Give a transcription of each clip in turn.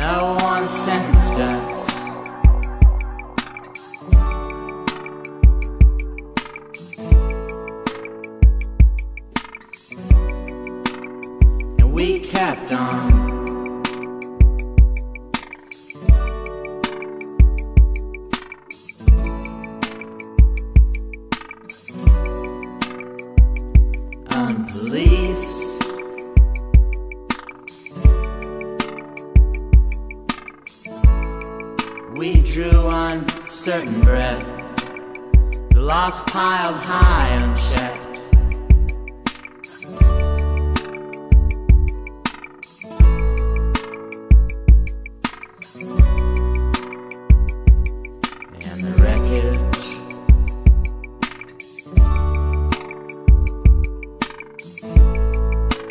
No one sentenced us. And we kept on. We drew uncertain breath. The lost piled high unchecked. And the wreckage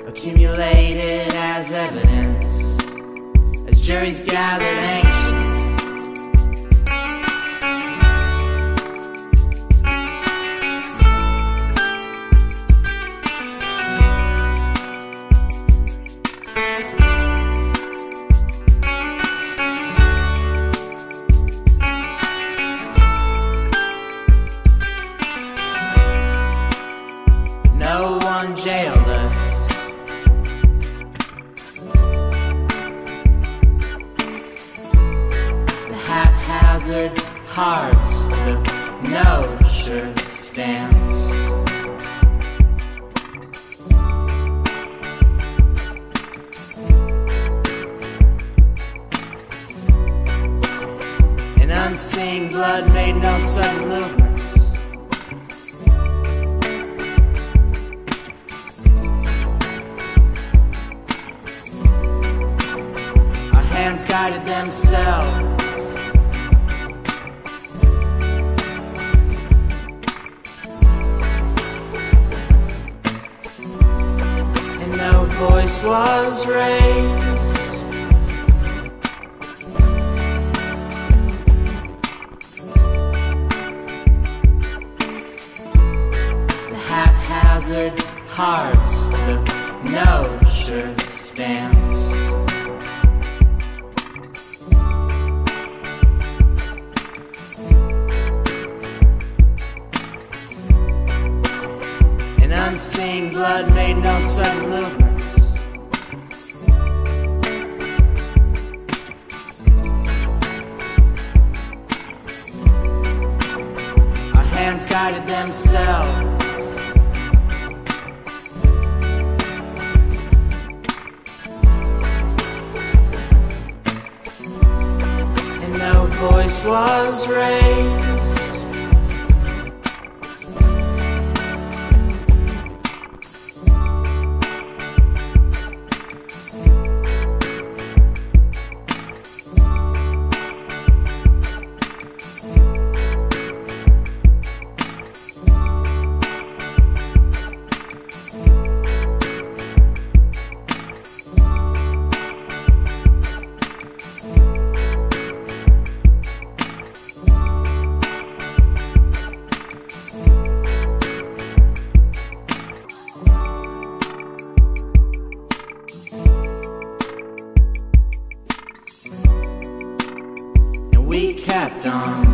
accumulated as evidence as juries gathered haphazard hearts took no sure stance. And unseen blood made no sudden movements. Our hands guided themselves. Raised. The haphazard hearts took no sure stance. And unseen blood made no sudden movements. Guided themselves. And no voice was raised. On